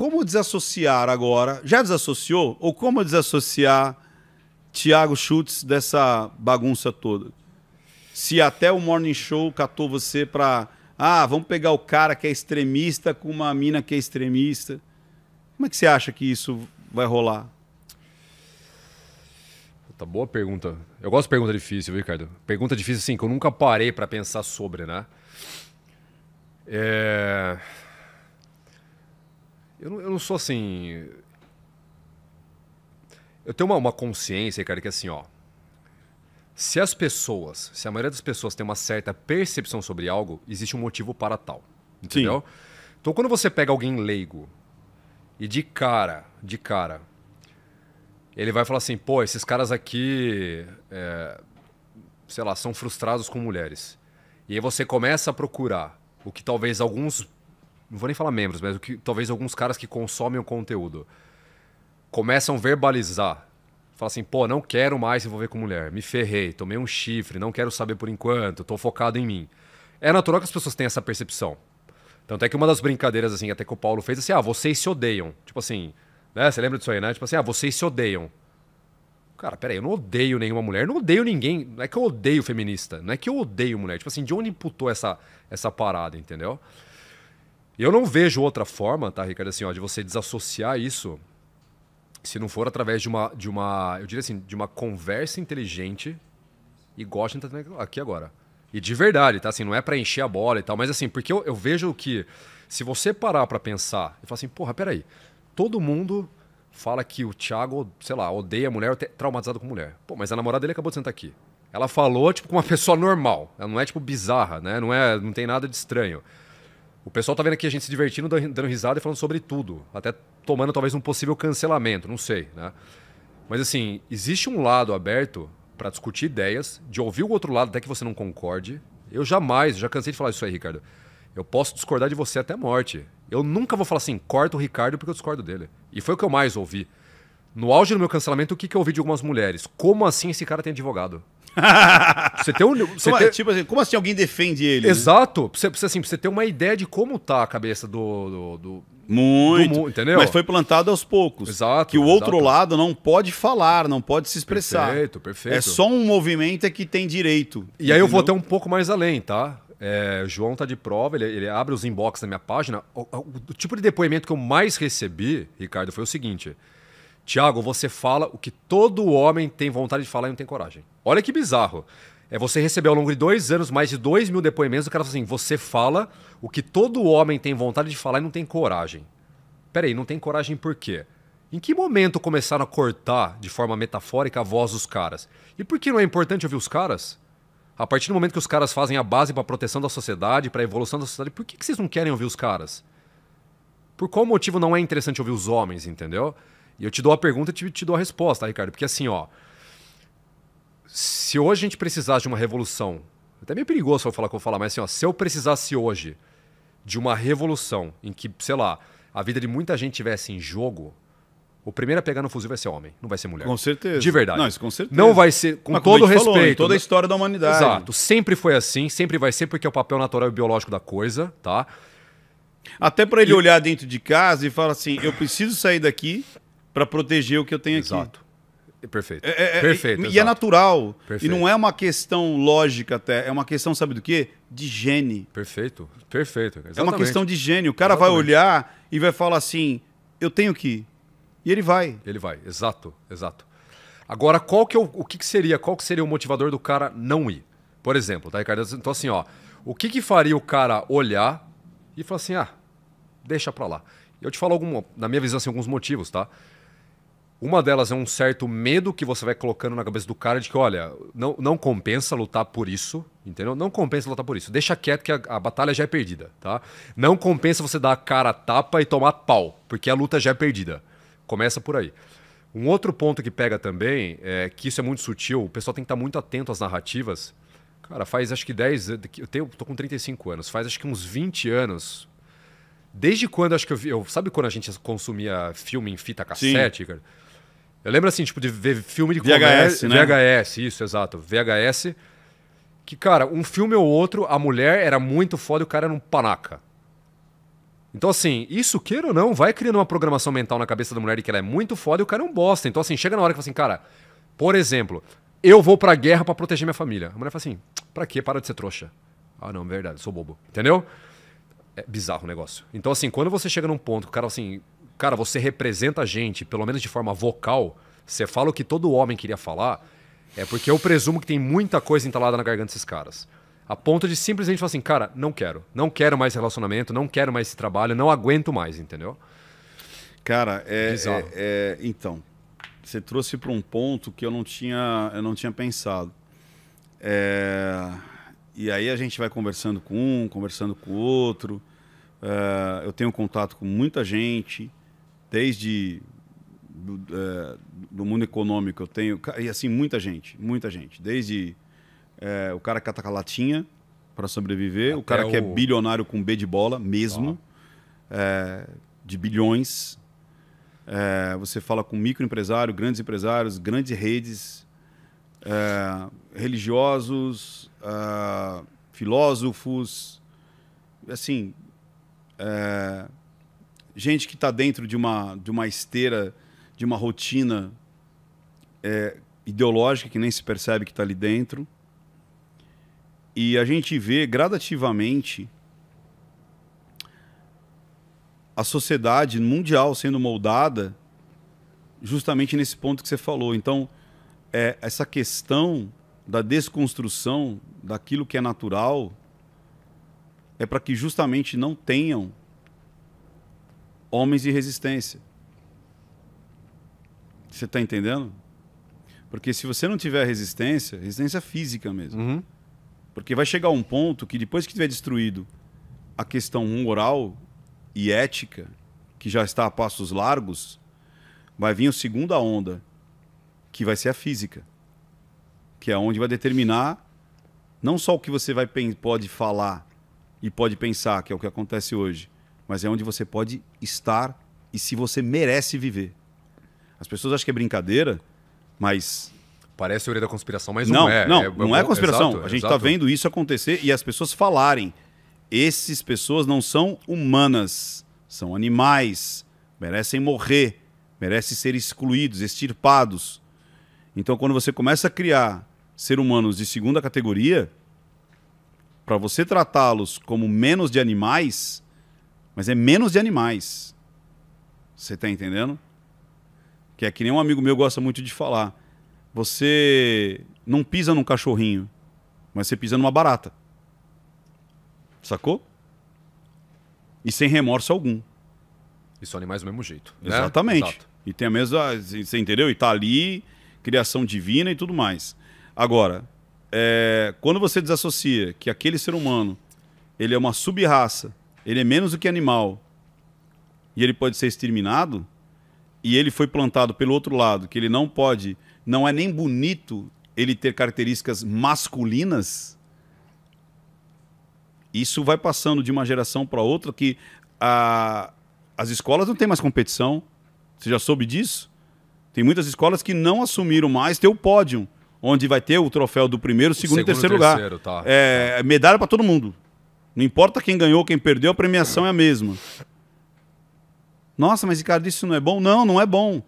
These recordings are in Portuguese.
como desassociar agora? Já desassociou? Ou como desassociar Thiago Schultz dessa bagunça toda? Se até o Morning Show catou você pra. Ah, vamos pegar o cara que é extremista com uma mina que é extremista. Como é que você acha que isso vai rolar? Puta, boa pergunta. Eu gosto de pergunta difícil, viu, Ricardo? Pergunta difícil, assim, que eu nunca parei pra pensar sobre, né? É... Eu, não, eu não sou assim. Eu tenho uma, uma consciência, cara, que assim, ó. Se as pessoas, se a maioria das pessoas tem uma certa percepção sobre algo, existe um motivo para tal. Entendeu? Então quando você pega alguém leigo e de cara, de cara, ele vai falar assim, pô, esses caras aqui, é, sei lá, são frustrados com mulheres. E aí você começa a procurar o que talvez alguns, não vou nem falar membros, mas o que talvez alguns caras que consomem o conteúdo começam a verbalizar. Fala assim, pô, não quero mais envolver com mulher, me ferrei, tomei um chifre, não quero saber por enquanto, tô focado em mim. É natural que as pessoas tenham essa percepção. Tanto é que uma das brincadeiras, assim, até que o Paulo fez, assim, ah, vocês se odeiam. Tipo assim, né? Você lembra disso aí, né? Tipo assim, ah, vocês se odeiam. Cara, peraí, eu não odeio nenhuma mulher, não odeio ninguém. Não é que eu odeio feminista, não é que eu odeio mulher. Tipo assim, de onde imputou essa, essa parada, entendeu? Eu não vejo outra forma, tá, Ricardo, assim, ó, de você desassociar isso se não for através de uma, de uma, eu diria assim, de uma conversa inteligente e gosta de estar aqui agora. E de verdade, tá? Assim, não é para encher a bola e tal, mas assim, porque eu, eu vejo que se você parar para pensar e falar assim, porra, peraí, todo mundo fala que o Thiago, sei lá, odeia mulher, traumatizado com mulher. Pô, mas a namorada dele acabou de sentar aqui. Ela falou, tipo, com uma pessoa normal. Ela não é, tipo, bizarra, né? Não, é, não tem nada de estranho. O pessoal tá vendo aqui a gente se divertindo, dando risada e falando sobre tudo. Até tomando talvez um possível cancelamento, não sei, né? Mas assim, existe um lado aberto para discutir ideias, de ouvir o outro lado até que você não concorde. Eu jamais, já cansei de falar isso aí, Ricardo. Eu posso discordar de você até morte. Eu nunca vou falar assim, corta o Ricardo porque eu discordo dele. E foi o que eu mais ouvi. No auge do meu cancelamento, o que, que eu ouvi de algumas mulheres? Como assim esse cara tem advogado? Você tem um. Você como, tem... Tipo assim, como assim alguém defende ele? Né? Exato. Né? Pra, você, assim, pra você ter uma ideia de como tá a cabeça do. do, do muito. Do, entendeu? Mas foi plantado aos poucos. Exato. Que o outro exato. lado não pode falar, não pode se expressar. Perfeito, perfeito. É só um movimento é que tem direito. E entendeu? aí eu vou até um pouco mais além, tá? É, João tá de prova, ele, ele abre os inbox da minha página. O, o, o, tipo de depoimento que eu mais recebi, Ricardo, foi o seguinte: Tiago, você fala o que todo homem tem vontade de falar e não tem coragem. Olha que bizarro. É você receber ao longo de dois anos mais de dois mil depoimentos, o cara fala assim: você fala o que todo homem tem vontade de falar e não tem coragem. Peraí, não tem coragem por quê? Em que momento começaram a cortar de forma metafórica a voz dos caras? E por que não é importante ouvir os caras? A partir do momento que os caras fazem a base para a proteção da sociedade, para a evolução da sociedade, por que, que vocês não querem ouvir os caras? Por qual motivo não é interessante ouvir os homens, entendeu? E eu te dou a pergunta e te, te dou a resposta, Ricardo. Porque assim, ó. Se hoje a gente precisasse de uma revolução. Até meio perigoso eu falar que eu vou falar, mas assim, ó, se eu precisasse hoje de uma revolução em que, sei lá, a vida de muita gente tivesse em jogo, o primeiro a pegar no fuzil vai ser homem, não vai ser mulher. Com certeza. De verdade. Não, isso com certeza. Não vai ser, com Mas, todo respeito. Falou, toda a história da humanidade. Exato. Sempre foi assim, sempre vai ser, porque é o papel natural e biológico da coisa, tá? Até para ele e... olhar dentro de casa e falar assim: eu preciso sair daqui para proteger o que eu tenho Exato. aqui. Perfeito. É, é, Perfeito. E, e é natural. Perfeito. E não é uma questão lógica até. É uma questão, sabe do quê? De gene. Perfeito. Perfeito. Exatamente. É uma questão de gene. O cara Exatamente. vai olhar e vai falar assim: eu tenho que ir. E ele vai. Ele vai, exato, exato. Agora, qual que é o, o que, que seria, qual que seria o motivador do cara não ir? Por exemplo, tá, Ricardo? Então, assim, ó, o que, que faria o cara olhar e falar assim, ah, deixa pra lá. Eu te falo, algum, na minha visão, assim, alguns motivos, tá? Uma delas é um certo medo que você vai colocando na cabeça do cara de que, olha, não, não compensa lutar por isso, entendeu? Não compensa lutar por isso. Deixa quieto que a, a batalha já é perdida, tá? Não compensa você dar a cara a tapa e tomar pau, porque a luta já é perdida. Começa por aí. Um outro ponto que pega também é que isso é muito sutil, o pessoal tem que estar muito atento às narrativas. Cara, faz acho que 10 eu tenho, tô com 35 anos, faz acho que uns 20 anos. Desde quando acho que eu vi, eu, sabe quando a gente consumia filme em fita cassete, Sim. cara? Eu lembro assim, tipo, de ver filme de VHS, né? VHS, isso, exato. VHS. Que, cara, um filme ou outro, a mulher era muito foda e o cara era um panaca. Então, assim, isso, queira ou não, vai criando uma programação mental na cabeça da mulher de que ela é muito foda e o cara é um bosta. Então, assim, chega na hora que fala assim, cara, por exemplo, eu vou pra guerra para proteger minha família. A mulher fala assim, pra quê? Para de ser trouxa. Ah, não, verdade, sou bobo. Entendeu? É bizarro o negócio. Então, assim, quando você chega num ponto que o cara, assim, cara, você representa a gente, pelo menos de forma vocal, você fala o que todo homem queria falar, é porque eu presumo que tem muita coisa entalada na garganta desses caras. A ponto de simplesmente falar assim, cara, não quero. Não quero mais relacionamento, não quero mais esse trabalho, não aguento mais, entendeu? Cara, é, é, é então, você trouxe para um ponto que eu não tinha, eu não tinha pensado. É, e aí a gente vai conversando com um, conversando com o outro. É, eu tenho contato com muita gente, desde do, é, do, mundo econômico eu tenho, e assim, muita gente, muita gente. Desde é, o cara que ataca latinha para sobreviver, Até o cara o... que é bilionário com B de bola mesmo, é, de bilhões. É, você fala com microempresário, grandes empresários, grandes redes, é, religiosos, é, filósofos, assim, gente que está dentro de uma, de uma esteira, de uma rotina é, ideológica que nem se percebe que está ali dentro. E a gente vê gradativamente a sociedade mundial sendo moldada justamente nesse ponto que você falou. Então, é, essa questão da desconstrução daquilo que é natural é para que justamente não tenham homens de resistência. Você está entendendo? Porque se você não tiver resistência, resistência física mesmo. Uhum. Porque vai chegar um ponto que depois que tiver destruído a questão moral e ética, que já está a passos largos, vai vir a segunda onda, que vai ser a física. Que é onde vai determinar não só o que você vai, pode falar e pode pensar, que é o que acontece hoje, mas é onde você pode estar e se você merece viver. As pessoas acham que é brincadeira, mas. Parece teoria da conspiração, mas não, não é. Não, é, não é, é conspiração. Exato, a gente está vendo isso acontecer e as pessoas falarem. Essas pessoas não são humanas, são animais, merecem morrer, merecem ser excluídos, extirpados. Então, quando você começa a criar ser humanos de segunda categoria, para você tratá-los como menos de animais, mas é menos de animais. Você está entendendo? Que é que nem um amigo meu gosta muito de falar. Você não pisa num cachorrinho, mas você pisa numa barata. Sacou? E sem remorso algum. E são animais do mesmo jeito. Né? Exatamente. Exato. E tem a mesma. Você entendeu? E tá ali, criação divina e tudo mais. Agora, é, quando você desassocia que aquele ser humano ele é uma sub-raça ele é menos do que animal e ele pode ser exterminado, e ele foi plantado pelo outro lado, que ele não pode, não é nem bonito ele ter características masculinas, isso vai passando de uma geração para outra que a, as escolas não têm mais competição. Você já soube disso? Tem muitas escolas que não assumiram mais ter o pódio, onde vai ter o troféu do primeiro, segundo, segundo e terceiro, terceiro lugar. Tá. É, medalha para todo mundo. Não importa quem ganhou, quem perdeu, a premiação é a mesma. Nossa, mas Ricardo, isso não é bom? Não, não é bom.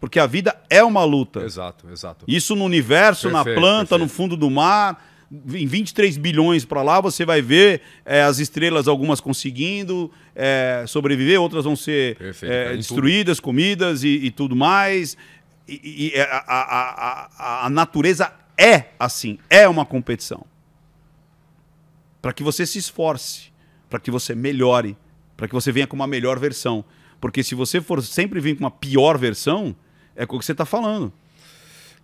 Porque a vida é uma luta. Exato, exato. Isso no universo, perfeito, na planta, perfeito. no fundo do mar. Em 23 bilhões para lá, você vai ver é, as estrelas, algumas conseguindo é, sobreviver, outras vão ser é, destruídas, comidas e, e, tudo mais. E, e é, a, a, a, a natureza é assim, é uma competição para que você se esforce, para que você melhore, para que você venha com uma melhor versão. Porque se você for sempre vir com uma pior versão, é o que você está falando.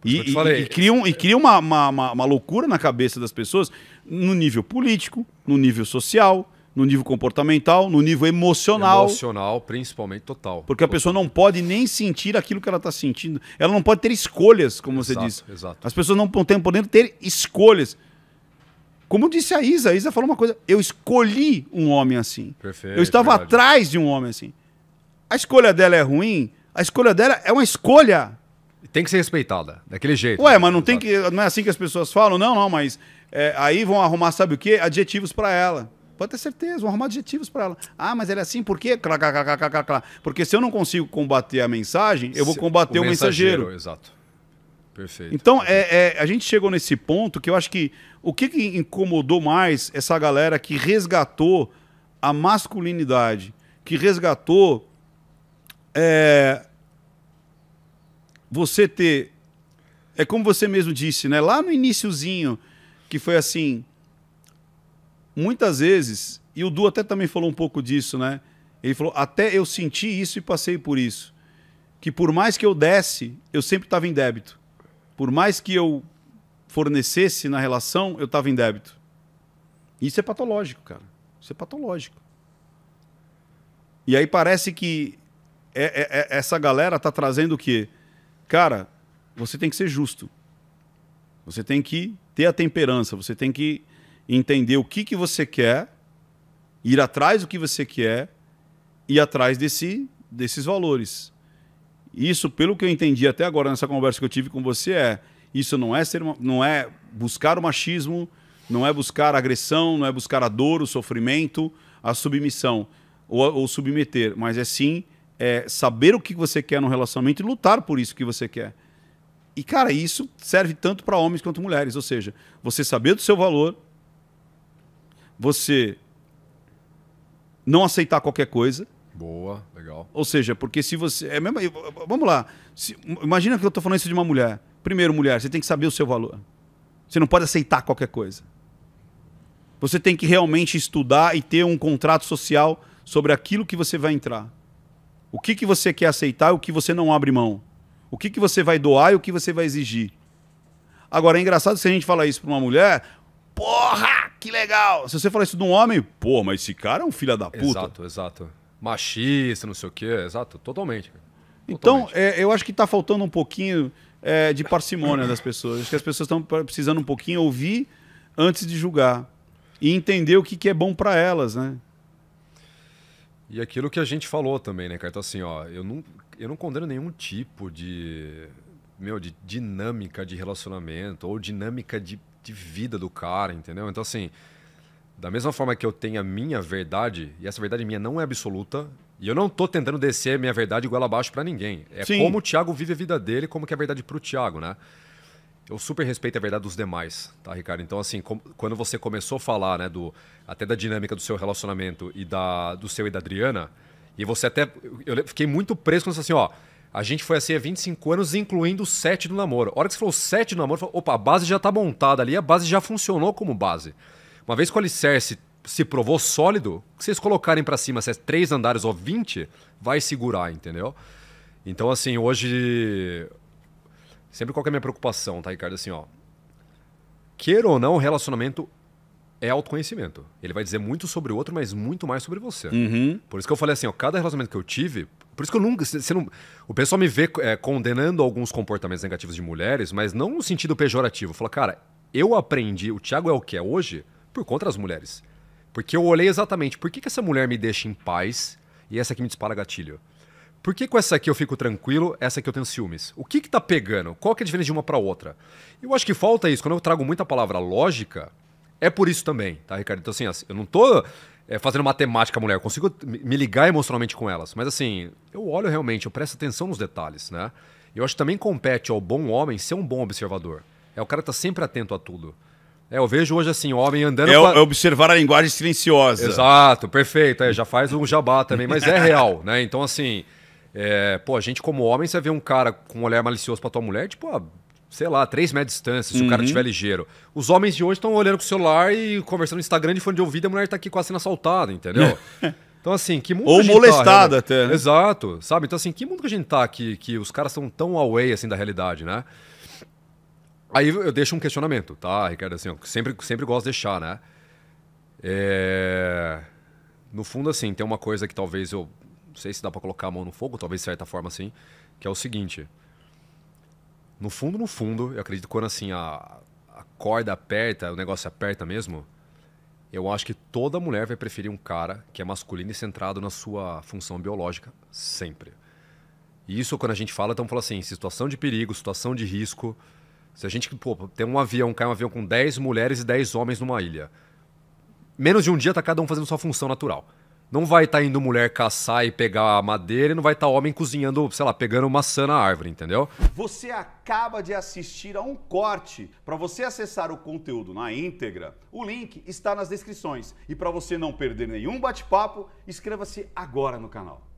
E, e, e, cria, um, e cria uma, uma, uma, uma, loucura na cabeça das pessoas no nível político, no nível social, no nível comportamental, no nível emocional. Emocional, principalmente, total. Porque total. a pessoa não pode nem sentir aquilo que ela está sentindo. Ela não pode ter escolhas, como exato, você disse. Exato. As pessoas não estão podendo ter escolhas. Como disse a Isa, a Isa falou uma coisa: eu escolhi um homem assim. Perfeito, eu estava verdade. atrás de um homem assim. A escolha dela é ruim, a escolha dela é uma escolha. Tem que ser respeitada, daquele jeito. Ué, mas não tem que. Não é assim que as pessoas falam? Não, não, mas é, aí vão arrumar, sabe o quê? Adjetivos para ela. Pode ter certeza, vão arrumar adjetivos para ela. Ah, mas ele é assim, por quê? Clá, clá, clá. Porque se eu não consigo combater a mensagem, eu vou combater o, o mensageiro. mensageiro. Exato. Perfeito. Então, É, é, a gente chegou nesse ponto que eu acho que o que, que incomodou mais essa galera que resgatou a masculinidade, que resgatou é, você ter. É como você mesmo disse, né? Lá no iníciozinho, que foi assim. Muitas vezes, e o Du até também falou um pouco disso, né? Ele falou: até eu senti isso e passei por isso. Que por mais que eu desse, eu sempre estava em débito. Por mais que eu fornecesse na relação, eu estava em débito. Isso é patológico, cara. Isso é patológico. E aí parece que é, é, é, essa galera tá trazendo o quê? Cara, você tem que ser justo. Você tem que ter a temperança, você tem que entender o que, que você quer, ir atrás do que você quer, ir atrás desse, desses valores. Isso, pelo que eu entendi até agora nessa conversa que eu tive com você, é isso não é ser não é buscar o machismo, não é buscar a agressão, não é buscar a dor, o sofrimento, a submissão ou, ou submeter, mas é sim é, saber o que você quer no relacionamento e lutar por isso que você quer. E, cara, isso serve tanto para homens quanto mulheres. Ou seja, você saber do seu valor, você não aceitar qualquer coisa. Boa, legal. Ou seja, porque se você. É mesmo, vamos lá. Se, imagina que eu estou falando isso de uma mulher. Primeiro, mulher, você tem que saber o seu valor. Você não pode aceitar qualquer coisa. Você tem que realmente estudar e ter um contrato social sobre aquilo que você vai entrar. O que, que você quer aceitar e o que você não abre mão. O que, que você vai doar e o que você vai exigir. Agora, é engraçado se a gente falar isso para uma mulher, porra, que legal. Se você falar isso de um homem, pô, mas esse cara é um filho da puta. Exato, exato. Machista, não sei o quê, exato, totalmente. Então, é, eu acho que está faltando um pouquinho é, de parcimônia das pessoas. Acho que as pessoas estão precisando um pouquinho ouvir antes de julgar e entender o que, que é bom para elas, né? E aquilo que a gente falou também, né, cara? Então, assim, ó, eu não, eu não condeno nenhum tipo de, meu, de dinâmica de relacionamento ou dinâmica de, de vida do cara, entendeu? Então, assim, da mesma forma que eu tenho a minha verdade, e essa verdade minha não é absoluta, e eu não tô tentando descer a minha verdade igual abaixo para ninguém. É Sim. como o Thiago vive a vida dele, como que é a verdade pro Thiago, né? eu super respeito a verdade dos demais, tá, Ricardo? Então, assim, com, quando você começou a falar, né, do, até da dinâmica do seu relacionamento e da, do seu e da Adriana, e você até. Eu fiquei muito preso com isso assim, ó. A gente foi assim há 25 anos, incluindo 7 do namoro. A hora que você falou 7 do namoro, falou, opa, a base já tá montada ali, a base já funcionou como base. Uma vez que o alicerce se provou sólido, vocês colocarem para cima, se é 3 andares ou 20, vai segurar, entendeu? Então, assim, hoje Sempre qual é a minha preocupação, tá, Ricardo? Assim, ó. Queira ou não, o relacionamento é autoconhecimento. Ele vai dizer muito sobre o outro, mas muito mais sobre você. Uhum. Por isso que eu falei assim, ó, cada relacionamento que eu tive, por isso que eu nunca, você não, o pessoal me vê é, condenando alguns comportamentos negativos de mulheres, mas não no sentido pejorativo. Fala, cara, eu aprendi, o Thiago é o que é hoje por conta das mulheres. Porque eu olhei exatamente, por que, que essa mulher me deixa em paz e essa aqui me dispara gatilho? Por que com essa aqui eu fico tranquilo, essa aqui eu tenho ciúmes? O que que tá pegando? Qual que é a diferença de uma para outra? Eu acho que falta isso. Quando eu trago muita palavra lógica, é por isso também, tá, Ricardo? Então, assim, eu não tô é, fazendo matemática mulher, eu consigo me ligar emocionalmente com elas. Mas, assim, eu olho realmente, eu presto atenção nos detalhes, né? Eu acho que também compete ao bom homem ser um bom observador. É o cara que tá sempre atento a tudo. É, eu vejo hoje assim, homem andando. É, pra... é observar a linguagem silenciosa. Exato, perfeito. É, já faz um jabá também, mas é real, né? Então, assim, é, pô, a gente como homem, você vê um cara com um olhar malicioso pra tua mulher, tipo, ah, sei lá, três metros de distância, se uhum. o cara estiver uhum. ligeiro. Os homens de hoje estão olhando com o celular e conversando no Instagram de fone de ouvido e a mulher tá aqui quase sendo assaltada, entendeu? Então, assim, que mundo. Ou tá, molestada tá, até. Né? Exato, sabe? Então, assim, que mundo que a gente tá aqui, que os caras são tão away assim da realidade, né? Aí eu deixo um questionamento, tá, Ricardo? Assim, sempre, sempre gosto de deixar, né? É... No fundo, assim, tem uma coisa que talvez eu não sei se dá para colocar a mão no fogo, talvez de certa forma assim, que é o seguinte. No fundo, no fundo, eu acredito que quando assim a, a corda aperta, o negócio aperta mesmo, eu acho que toda mulher vai preferir um cara que é masculino e centrado na sua função biológica, sempre. E isso, quando a gente fala, estamos falando assim, situação de perigo, situação de risco. Se a gente pô, tem um avião, cai um avião com 10 mulheres e 10 homens numa ilha. menos de um dia tá cada um fazendo sua função natural. Não vai estar tá indo mulher caçar e pegar a madeira e não vai estar tá homem cozinhando, sei lá, pegando maçã na árvore, entendeu? Você acaba de assistir a um corte. Para você acessar o conteúdo na íntegra, o link está nas descrições. E para você não perder nenhum bate-papo, inscreva-se agora no canal.